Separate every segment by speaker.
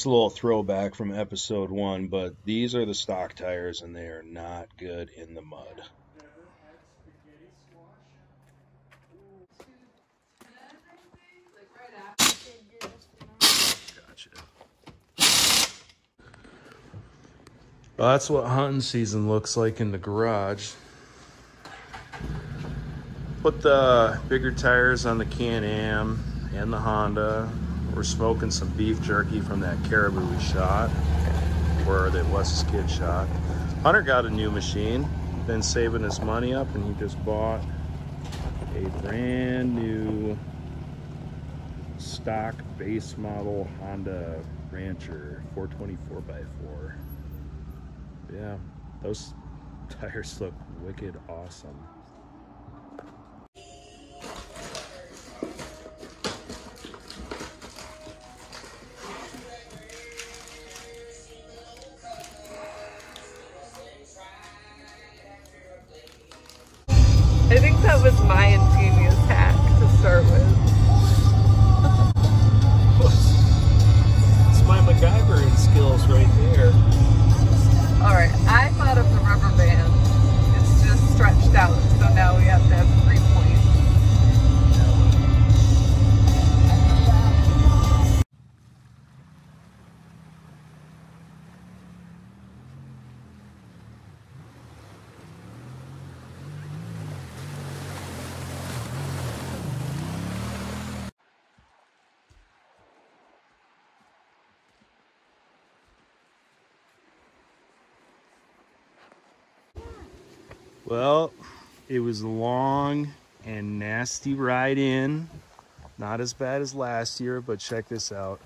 Speaker 1: This a little throwback from episode one, but these are the stock tires and they are not good in the mud. Gotcha. Well, that's what hunting season looks like in the garage. Put the bigger tires on the Can-Am and the Honda. We're smoking some beef jerky from that caribou we shot, or that Wes's kid shot. Hunter got a new machine, been saving his money up, and he just bought a brand new stock base model Honda Rancher 424x4. Yeah, those tires look wicked awesome.
Speaker 2: My ingenious hack to start with.
Speaker 1: It's my MacGyvering skills right there.
Speaker 2: Alright, I thought of the rubber band. It's just stretched out, so now we have to have three
Speaker 1: Well, it was a long and nasty ride in. Not as bad as last year, but check this out.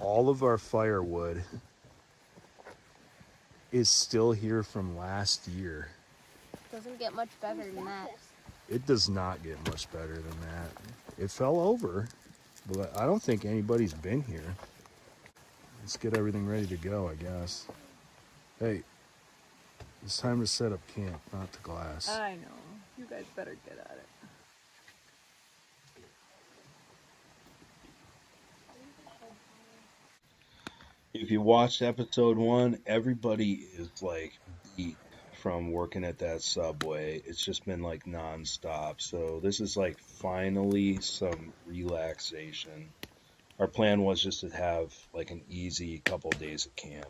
Speaker 1: All of our firewood is still here from last year.
Speaker 3: Doesn't get much better than that.
Speaker 1: It does not get much better than that. It fell over, but I don't think anybody's been here. Let's get everything ready to go, I guess. Hey, it's time to set up camp, not the glass.
Speaker 2: I know. You guys better get at it.
Speaker 1: if you watched episode one, everybody is like beat from working at that subway. It's just been like nonstop. So this is like finally some relaxation. Our plan was just to have like an easy couple days at camp.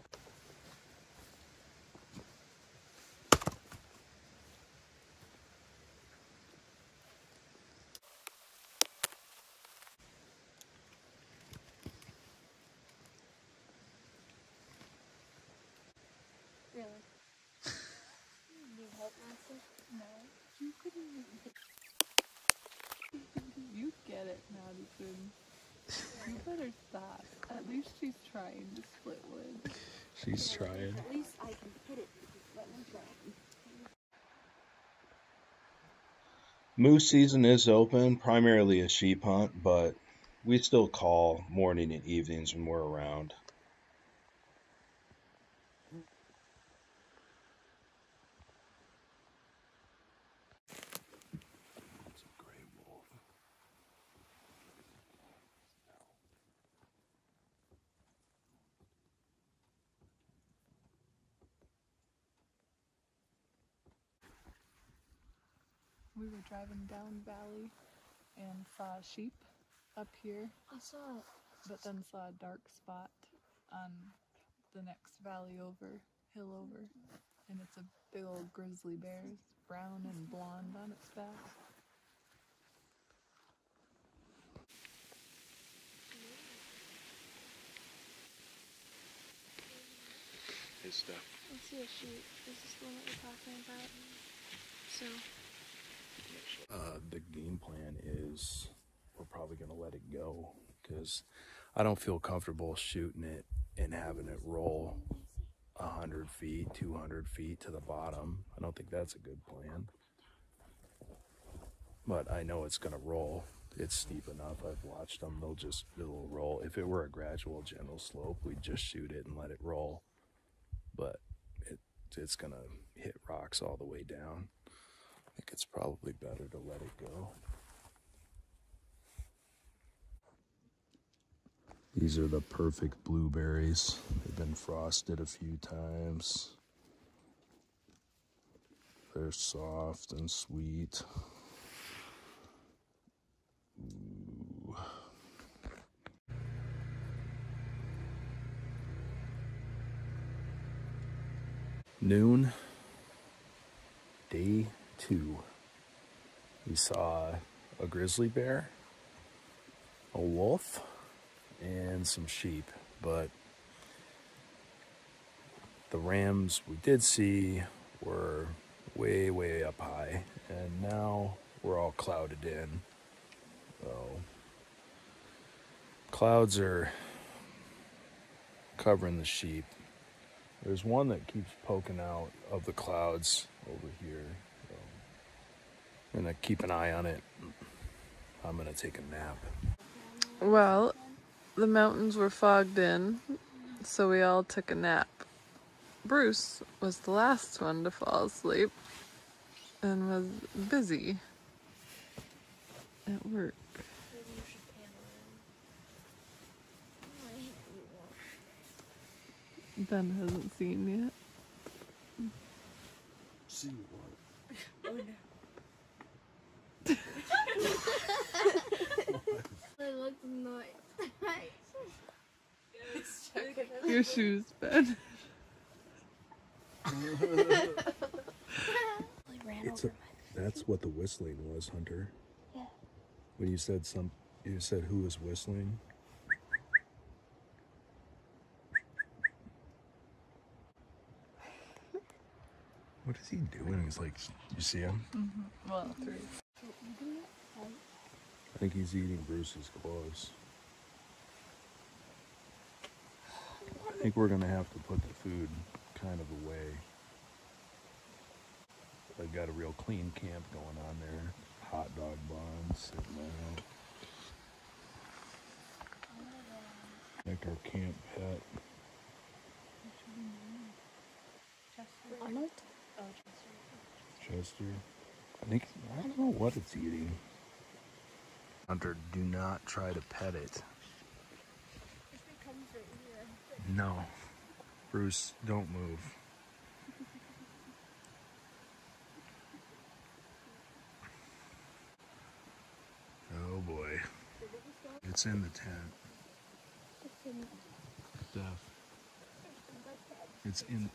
Speaker 3: Really. Need help, Nancy?
Speaker 2: No, you couldn't You get it, Madison. You better stop. At least she's trying to split wood.
Speaker 1: She's trying.
Speaker 3: At least I can hit it. Let me try.
Speaker 1: Moose season is open, primarily a sheep hunt, but we still call morning and evenings when we're around.
Speaker 2: Driving down valley and saw a sheep up here,
Speaker 3: I saw it.
Speaker 2: but then saw a dark spot on the next valley over, hill over. And it's a big old grizzly bear, It's brown and blonde on its back.
Speaker 1: His stuff.
Speaker 3: I see a sheep. Is this the one that we're talking about? So,
Speaker 1: Uh, the game plan is we're probably going to let it go because I don't feel comfortable shooting it and having it roll 100 feet, 200 feet to the bottom. I don't think that's a good plan. But I know it's going to roll. It's steep enough. I've watched them. They'll just, it'll roll. If it were a gradual, gentle slope, we'd just shoot it and let it roll. But it, it's going to hit rocks all the way down. I think it's probably better to let it go. These are the perfect blueberries. They've been frosted a few times. They're soft and sweet. Ooh. Noon, day two. We saw a grizzly bear, a wolf, and some sheep, but the rams we did see were way, way up high, and now we're all clouded in. So, clouds are covering the sheep. There's one that keeps poking out of the clouds over here. So I'm gonna keep an eye on it. I'm gonna take a nap.
Speaker 4: Well, the mountains were fogged in, so we all took a nap. Bruce was the last one to fall asleep and was busy at work.
Speaker 5: Maybe you should panel in.
Speaker 4: Ben hasn't seen yet.
Speaker 1: See what?
Speaker 5: Oh, It looks nice.
Speaker 4: Your shoes, Ben.
Speaker 1: It's a, that's what the whistling was, Hunter.
Speaker 5: Yeah.
Speaker 1: When you said some, you said who was whistling. What is he doing? He's like, you see him? Mm-hmm.
Speaker 4: Well, three.
Speaker 1: I think he's eating Bruce's clothes. I think we're gonna have to put the food kind of away. They've got a real clean camp going on there. Hot dog buns sitting out. Like our camp pet.
Speaker 5: Arnold?
Speaker 1: Chester. I think I don't know what it's eating. Hunter, do not try to pet it. No. Bruce, don't move. Oh boy. It's in the tent. Steph. It's in.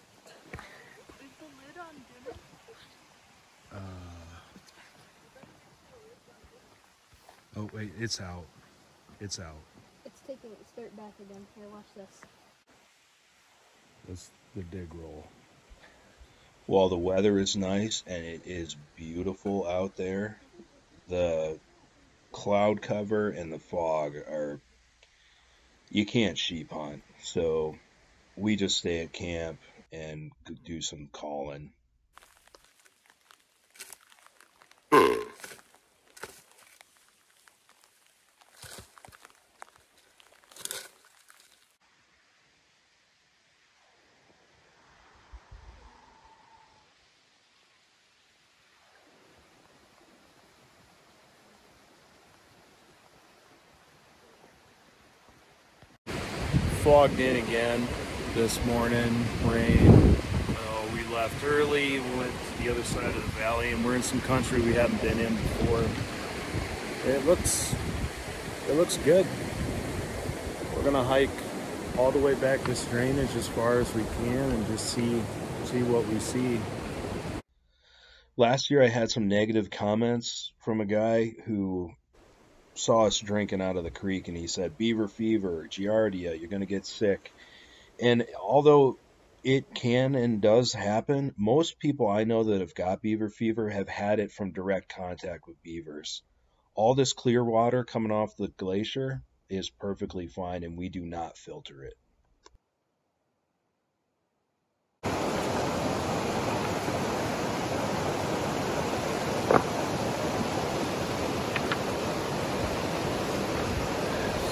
Speaker 1: Oh wait, it's out. It's out.
Speaker 5: It's taking its dirt back again. Here, watch this.
Speaker 1: That's the dig roll.
Speaker 2: While the weather is nice and it is beautiful out there, the cloud cover and the fog are you can't sheep hunt. So we just stay at camp and do some calling.
Speaker 1: Fogged in again this morning. Rain. Uh, we left early, we went to the other side of the valley, and we're in some country we haven't been in before. It looks, it looks good. We're gonna hike all the way back this drainage as far as we can, and just see, see what we see.
Speaker 2: Last year I had some negative comments from a guy who saw us drinking out of the creek and he said beaver fever, giardia, you're going to get sick. And although it can and does happen, most people I know that have got beaver fever have had it from direct contact with beavers. All this clear water coming off the glacier is perfectly fine and we do not filter it.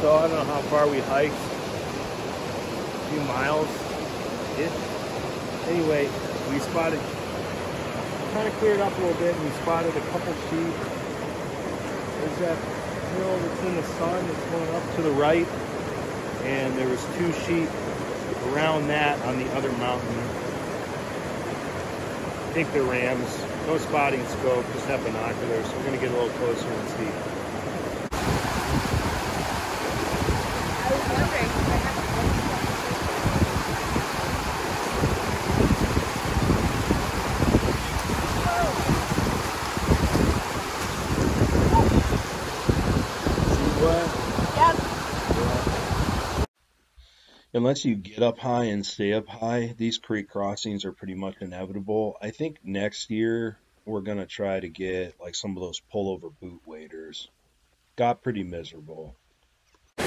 Speaker 1: So I don't know how far we hiked. A few miles. It, anyway, we spotted, kind of cleared up a little bit and we spotted a couple sheep. There's that hill that's in the sun that's going up to the right. and there was two sheep around that on the other mountain. I think they're rams. No spotting scope, just have binoculars. We're gonna get a little closer and see.
Speaker 5: I was wondering if I have
Speaker 2: Unless you get up high and stay up high, these creek crossings are pretty much inevitable. I think next year we're gonna try to get like some of those pullover boot waders. Got pretty miserable.
Speaker 1: I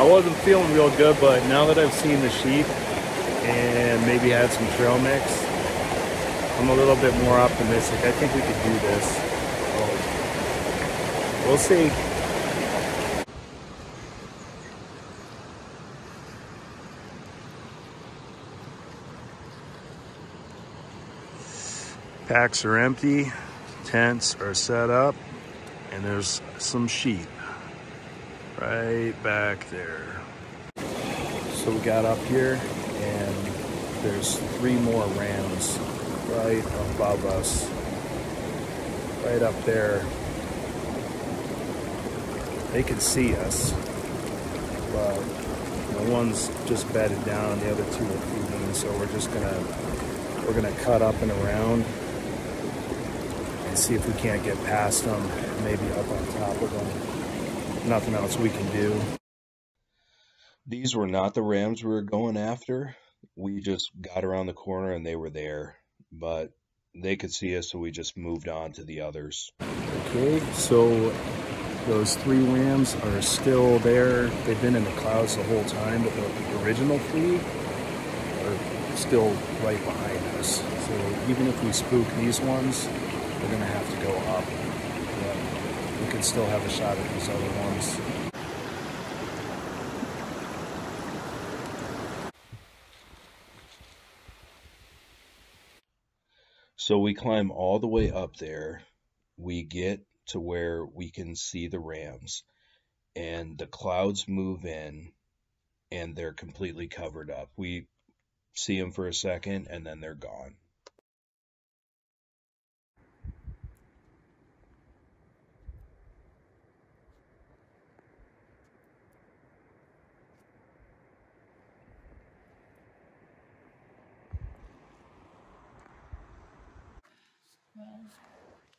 Speaker 1: wasn't feeling real good, but now that I've seen the sheep and maybe had some trail mix, I'm a little bit more optimistic. I think we could do this. We'll see. Packs are empty, tents are set up, and there's some sheep right back there. So we got up here, and there's three more rams right above us, right up there. They can see us, but the one's just bedded down, the other two are feeding, so we're just gonna we're gonna cut up and around see if we can't get past them, maybe up on top of them. Nothing else we can do.
Speaker 2: These were not the rams we were going after. We just got around the corner and they were there, but they could see us, so we just moved on to the others.
Speaker 1: Okay, so those three rams are still there. They've been in the clouds the whole time, but the original three are still right behind us. So even if we spook these ones, we're gonna have to go up. But we could still have a shot at these other ones.
Speaker 2: So we climb all the way up there. We get to where we can see the rams, and the clouds move in, and they're completely covered up. We see them for a second, and then they're gone.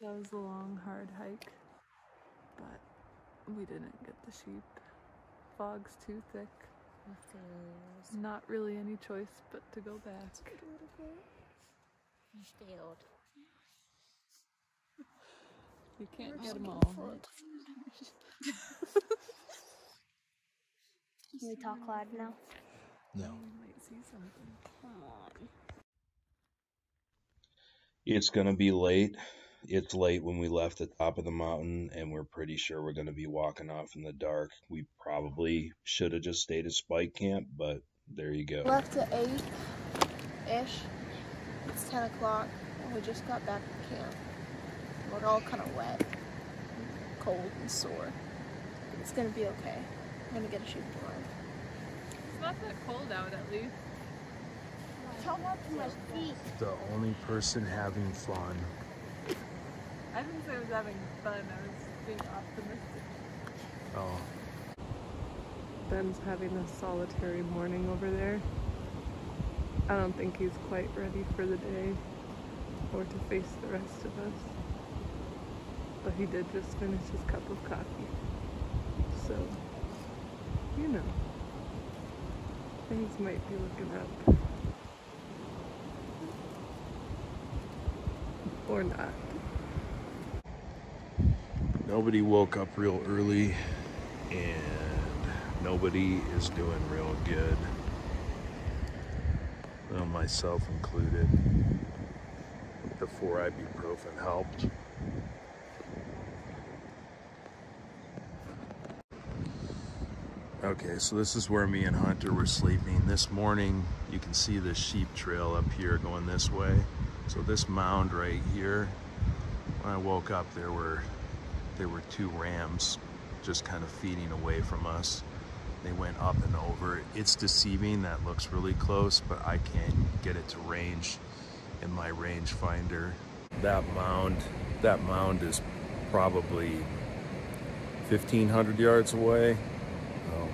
Speaker 4: That was a long, hard hike, but we didn't get the sheep. Fog's too thick. Not really any choice but to go back.
Speaker 5: failed.
Speaker 4: You can't get them all.
Speaker 5: Can we talk loud now?
Speaker 2: No.
Speaker 4: You might see something.
Speaker 5: Come on.
Speaker 2: It's gonna be late. It's late when we left the top of the mountain, and we're pretty sure we're gonna be walking off in the dark. We probably should have just stayed at Spike Camp, but there you go.
Speaker 5: Left at 8 ish. It's 10 o'clock, and we just got back to camp. We're all kind of wet, and cold, and sore. It's gonna be okay. I'm gonna get a sheep tomorrow.
Speaker 4: It's not that cold out at least.
Speaker 5: Tell not to my feet.
Speaker 1: The only person having fun.
Speaker 4: I didn't say I was having fun, I was being optimistic.
Speaker 1: Oh,
Speaker 4: Ben's having a solitary morning over there. I don't think he's quite ready for the day or to face the rest of us. But he did just finish his cup of coffee. So, you know, things might be looking up. Or not.
Speaker 1: nobody woke up real early, and nobody is doing real good. Well, myself included. The four ibuprofen helped. Okay, so this is where me and Hunter were sleeping. This morning, you can see the sheep trail up here going this way. So this mound right here, when I woke up, there were there were two rams just kind of feeding away from us. they went up and over. It's deceiving, that looks really close, but I can't get it to range in my range finder. That mound, that mound is probably 1500 yards away. Um,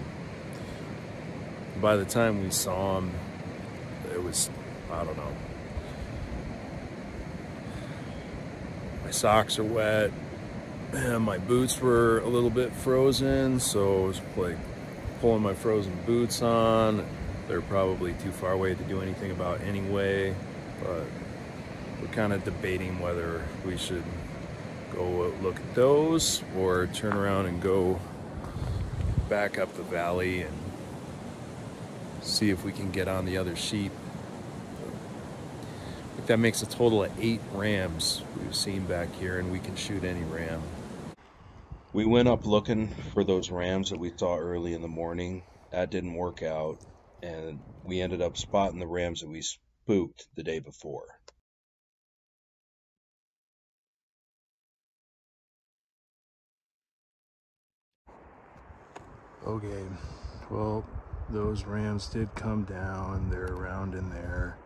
Speaker 1: by the time we saw him, it was, I don't know. My socks are wet, and my boots were a little bit frozen, so I was like pulling my frozen boots on. They're probably too far away to do anything about anyway, but we're kind of debating whether we should go look at those or turn around and go back up the valley and see if we can get on the other sheep. That makes a total of eight rams we've seen back here and we can shoot any ram.
Speaker 2: We went up looking for those rams that we saw early in the morning. That didn't work out and we ended up spotting the rams that we spooked the day before.
Speaker 1: Okay, well, those rams did come down. They're around in there.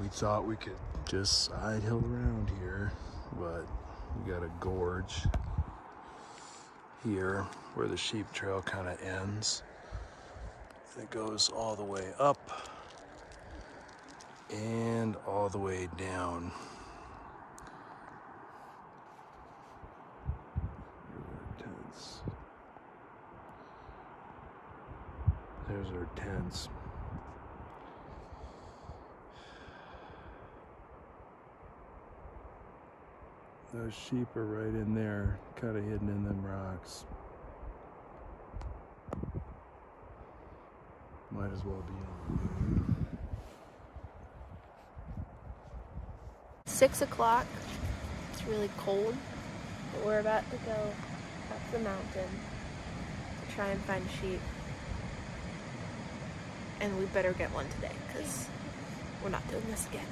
Speaker 1: We thought we could just side hill around here, but we got a gorge here where the sheep trail kind of ends. It goes all the way up and all the way down. There's our tents. Those sheep are right in there, kind of hidden in them rocks. Might as well be on the moon.
Speaker 5: Six o'clock. It's really cold, but we're about to go up the mountain to try and find sheep and we better get one today because we're not doing this again.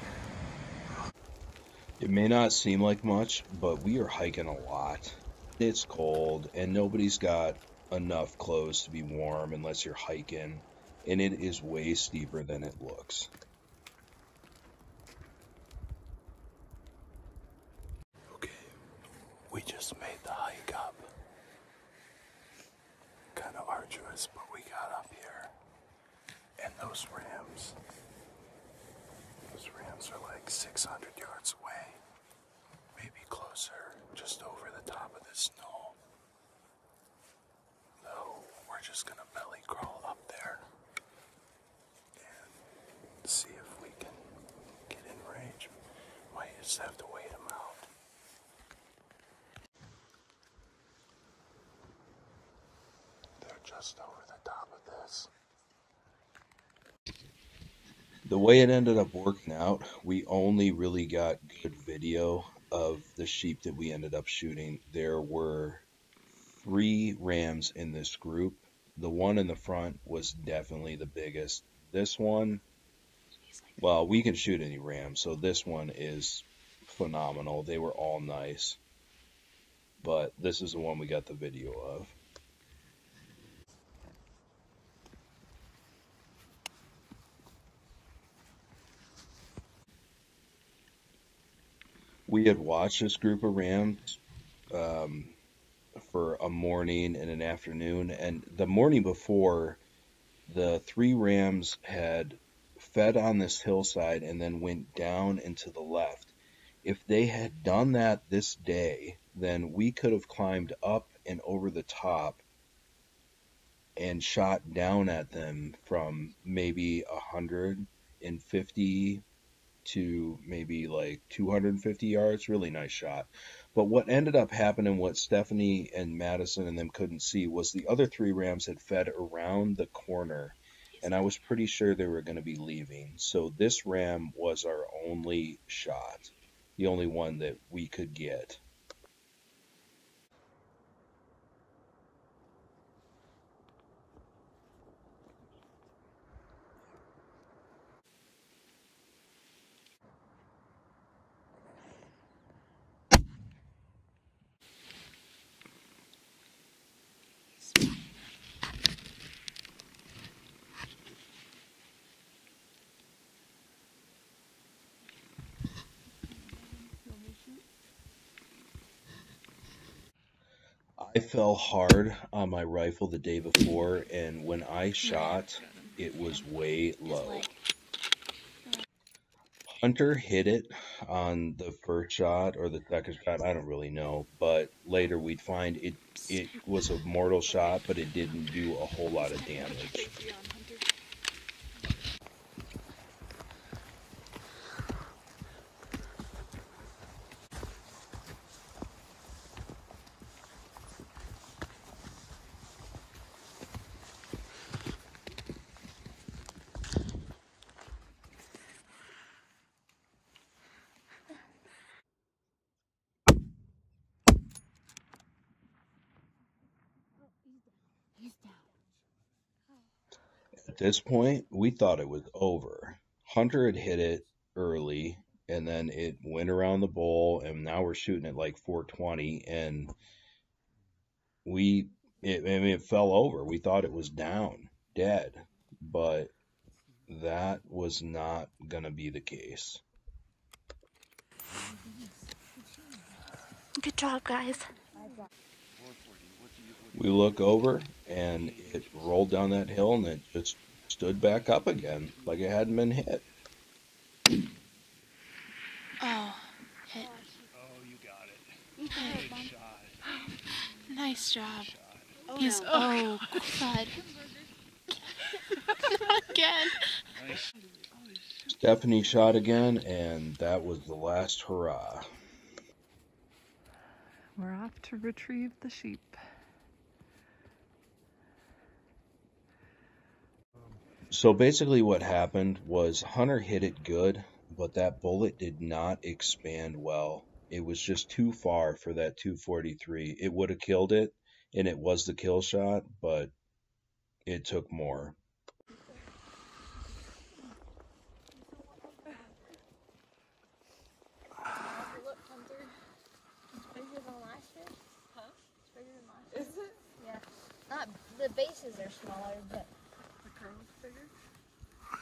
Speaker 2: It may not seem like much, but we are hiking a lot. It's cold, and nobody's got enough clothes to be warm unless you're hiking, and it is way steeper than it looks.
Speaker 1: Okay, we just made the hike up. Kind of arduous, but we got up here. And those rams, those rams are like 600 yards away, maybe closer, just over the top of the snow. So we're just gonna belly crawl up there and see if we can get in range. Might just have to wait them out. They're just over the top of this.
Speaker 2: The way it ended up working out, we only really got good video of the sheep that we ended up shooting. There were three rams in this group. The one in the front was definitely the biggest. This one, well, we can shoot any ram, so this one is phenomenal. They were all nice. But this is the one we got the video of. We had watched this group of rams um, for a morning and an afternoon, and the morning before, the three rams had fed on this hillside and then went down into the left. If they had done that this day, then we could have climbed up and over the top and shot down at them from maybe a hundred and fifty to maybe like 250 yards. Really nice shot. But what ended up happening, what Stephanie and Madison and them couldn't see, was the other three Rams had fed around the corner. And I was pretty sure they were going to be leaving. So this Ram was our only shot, the only one that we could get.
Speaker 1: Fell hard on my rifle the day before, and when I shot, it was way low. Hunter hit it on the first shot or the second shot, I don't really know, but later we'd find it it was a mortal shot, but it didn't do a whole lot of damage. At this point, we thought it was over. Hunter had hit it early, and then it went around the bowl, and now we're shooting at like 420, and we, it, I mean, it fell over. We thought it was down, dead, but that was not going to be the case.
Speaker 6: Good job, guys.
Speaker 1: We look over, and it rolled down that hill, and it just stood back up again, like it hadn't been hit.
Speaker 6: Oh, hit. Oh you got it. Nice job. Oh, He's oh, God! Not again.
Speaker 1: Stephanie shot again, and that was the last hurrah.
Speaker 4: We're off to retrieve the sheep.
Speaker 1: So basically, what happened was Hunter hit it good, but that bullet did not expand well. It was just too far for that 243. It would have killed it, and it was the kill shot, but it took more.
Speaker 5: Look, Hunter. It's bigger than last year. Huh? It's bigger than last year.
Speaker 4: Is it?
Speaker 5: Yeah. Not the bases are smaller, but
Speaker 4: The crow's bigger?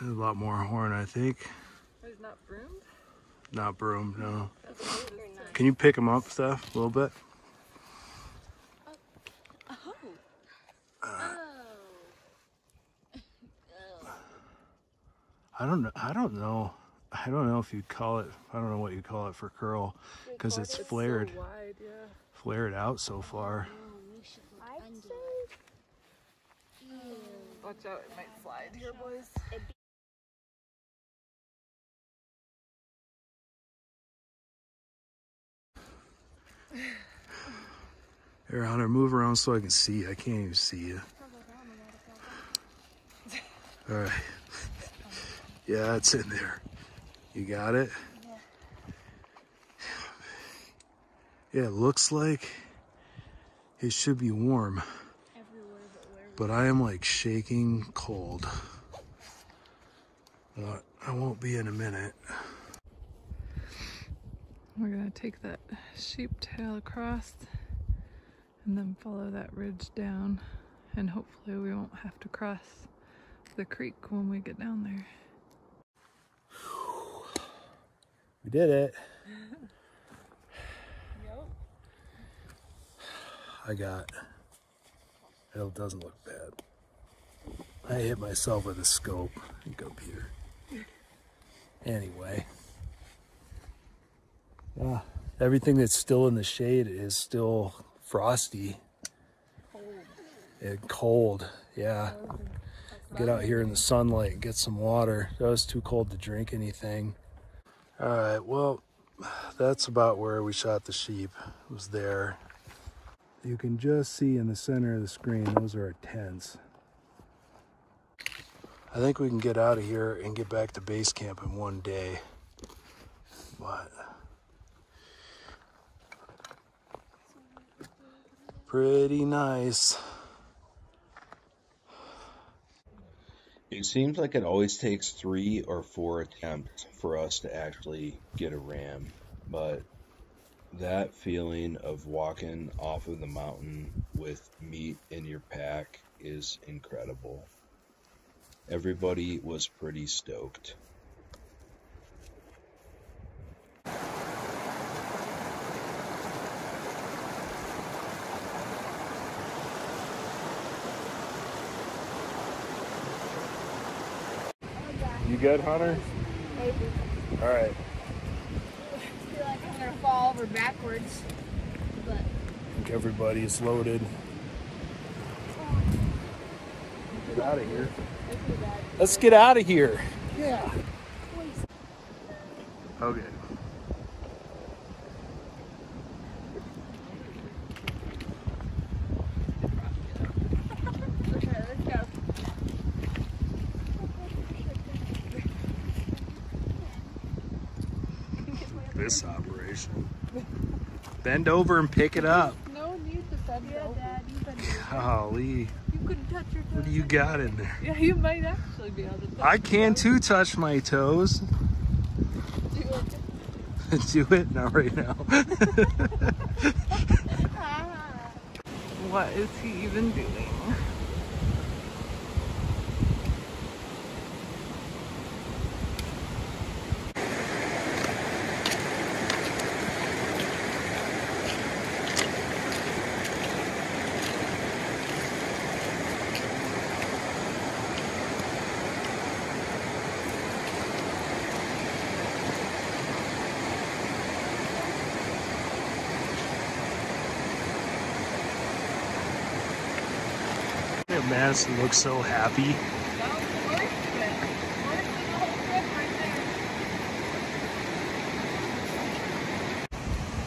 Speaker 3: There's a lot more horn, I think.
Speaker 4: He's not broomed?
Speaker 3: Not broom, no.
Speaker 4: That's what it is.
Speaker 3: Can you pick them up, Steph, a little bit?
Speaker 5: oh.
Speaker 3: I don't know. I don't know. I don't know if you'd call it. I don't know what you call it full curl, because it's
Speaker 4: It's
Speaker 3: flared,
Speaker 4: so wide, yeah.
Speaker 3: flared out so far.
Speaker 4: Watch out, it might slide here, boys.
Speaker 3: Here, Hunter, move around so I can see. I can't even see you. All right. Yeah, it's in there. You got it? Yeah, it looks like it should be warm. But I am like shaking cold. I won't be in a minute.
Speaker 4: We're gonna take that sheep tail across and then follow that ridge down and hopefully we won't have to cross the creek when we get down there.
Speaker 3: We did it. yep. I got. It doesn't look bad. I hit myself with a scope. Think up here. Anyway. Yeah. Everything that's still in the shade is still frosty. And cold. Yeah. Get out here in the sunlight and get some water. That was too cold to drink anything. All right, well, that's about where we shot the sheep. It was there. You can just see in the center of the screen, those are our tents. I think we can get out of here and get back to base camp in one day. But pretty nice.
Speaker 1: It seems like it always takes three or four attempts for us to actually get a ram, but that feeling of walking off of the mountain with meat in your pack is incredible. Everybody was pretty stoked. Good, Hunter?
Speaker 5: Maybe.
Speaker 1: All right.
Speaker 5: I feel like I'm gonna fall over backwards. But
Speaker 1: I think everybody's loaded. Get out of here. Let's get out of here. Yeah. Okay, This operation. Bend over and pick it up.
Speaker 4: No need to bend
Speaker 5: Yeah,
Speaker 4: over.
Speaker 5: Dad, you been
Speaker 1: Golly.
Speaker 4: You couldn't touch your
Speaker 1: What do you got in there?
Speaker 4: Yeah, you might actually be able to touch
Speaker 1: I can
Speaker 4: toes.
Speaker 1: too touch my toes.
Speaker 4: Do it.
Speaker 1: Do it? Not right now. Ah.
Speaker 4: What is he even doing?
Speaker 1: Madison looks so happy.
Speaker 4: That was the worst of it. Worst of the whole trip right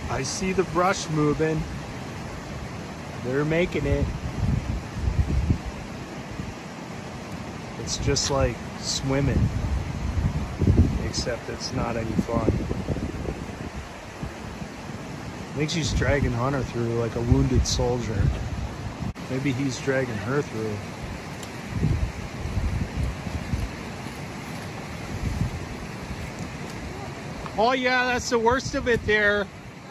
Speaker 4: there.
Speaker 1: I see the brush moving. They're making it. It's just like swimming, except it's not any fun. I think she's dragging Hunter through like a wounded soldier. Maybe he's dragging her through. Oh yeah, that's the worst of it there.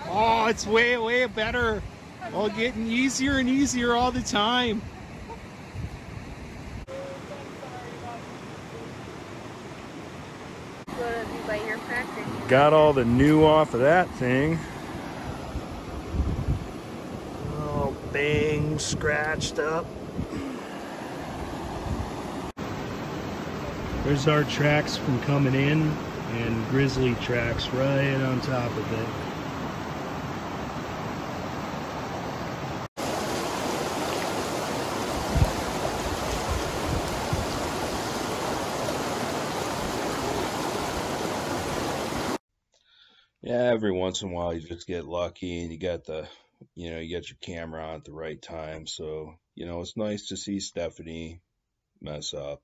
Speaker 1: Oh, it's way, way better. Oh, getting easier and easier all the time.
Speaker 5: Gonna be by your factory.
Speaker 1: Got all the new off of that thing. Oh, bang, scratched up. There's our tracks from coming in and grizzly tracks right on top of it.
Speaker 2: Yeah, every once in a while you just get lucky and you got the, you know, you get your camera on at the right time. So, you know, it's nice to see Stephanie mess up.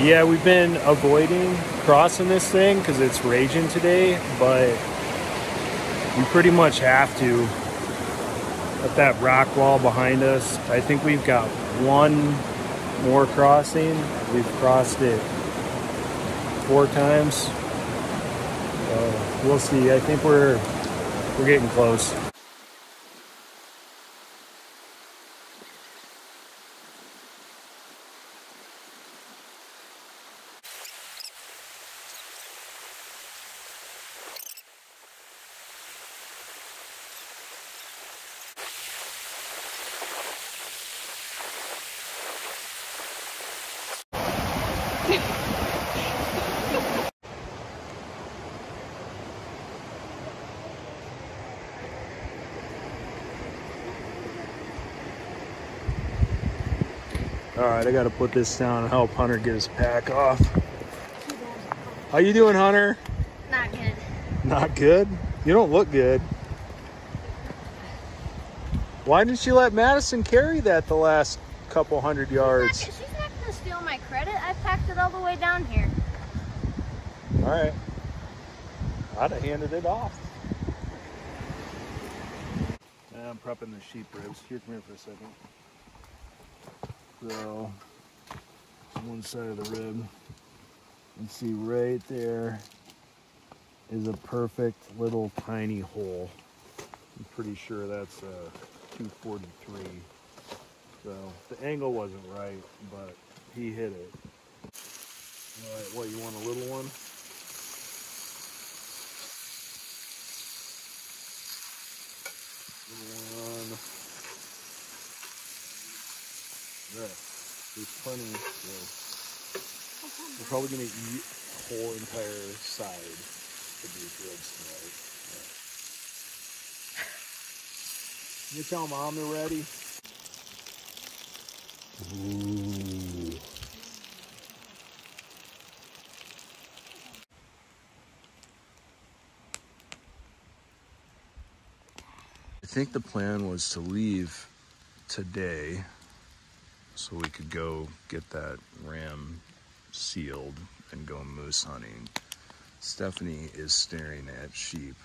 Speaker 1: Yeah, we've been avoiding crossing this thing because it's raging today, but we pretty much have to. At that rock wall behind us, I think we've got one more crossing. We've crossed it four times. So we'll see. I think we're we're getting close. All right, I got to put this down and help Hunter get his pack off. How you doing, Hunter?
Speaker 5: Not good.
Speaker 1: Not good. You don't look good. Why didn't you let Madison carry that the last couple hundred yards?
Speaker 5: She's not gonna steal my credit. I packed it all the way down here.
Speaker 1: All right. I'd have handed it off. I'm prepping the sheep ribs. Here, come here for a second. So, one side of the rib. You see right there is a perfect little tiny hole. I'm pretty sure that's uh, a 243. So the angle wasn't right, but he hit it.
Speaker 3: Alright, what, you want a little one? There. There's plenty, so we're probably gonna eat a whole entire side of beef ribs tonight. You tell mom they're ready? Ooh. I think the plan was to leave today so we could go get that ram sealed and go moose hunting. Stephanie is staring at sheep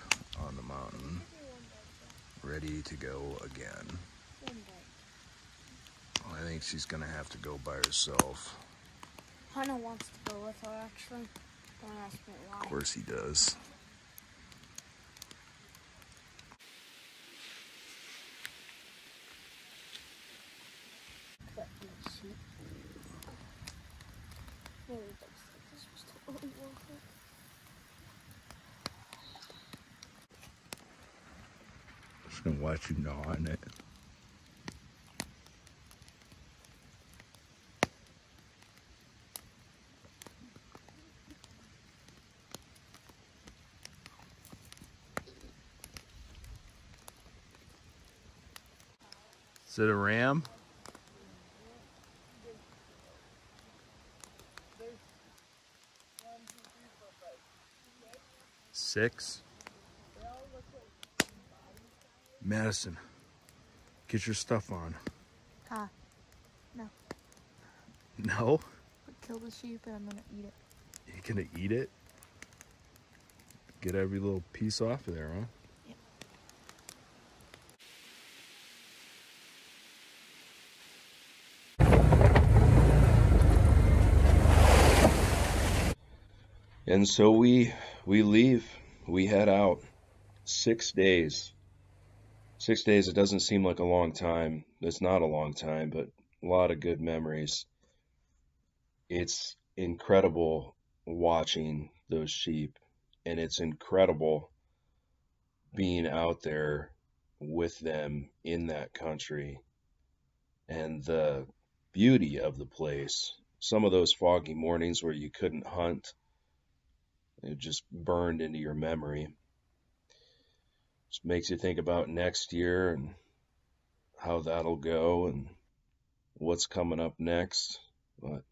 Speaker 3: on the mountain, ready to go again. I think she's gonna have to go by herself.
Speaker 7: Hannah wants to go with her, actually. Don't ask me why.
Speaker 3: Of course he does. Just gonna watch you gnaw on it. Is it a ram? Six. Madison, get your stuff on.
Speaker 5: Ah, no.
Speaker 3: No?
Speaker 5: Kill the sheep and I'm gonna eat it.
Speaker 3: You gonna eat it? Get every little piece off of there, huh?
Speaker 5: Yep.
Speaker 1: And so we we leave. We head out. Six days. Six days. It doesn't seem like a long time. It's not a long time, but a lot of good memories. It's incredible watching those sheep, and it's incredible being out there with them in that country and the beauty of the place. Some of those foggy mornings where you couldn't hunt it just burned into your memory. Just makes you think about next year and how that'll go and what's coming up next. But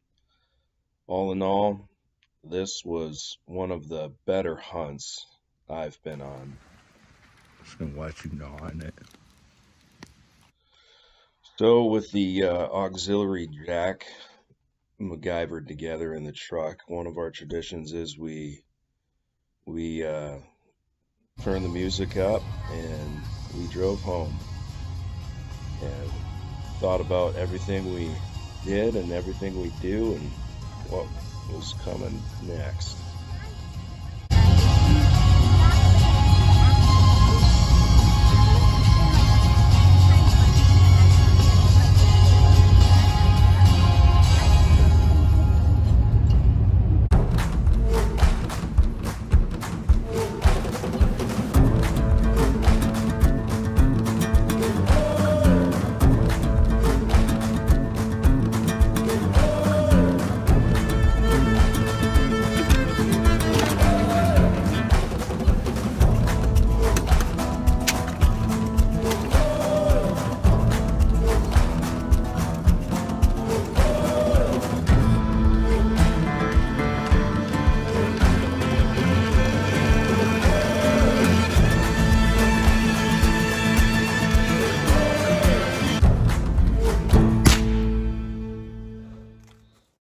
Speaker 1: all in all, this was one of the better hunts I've been on.
Speaker 3: Just gonna watch you gnaw on it.
Speaker 1: So with the uh, auxiliary jack MacGyvered together in the truck, one of our traditions is we we uh, turned the music up and we drove home and thought about everything we did and everything we do and what was coming next.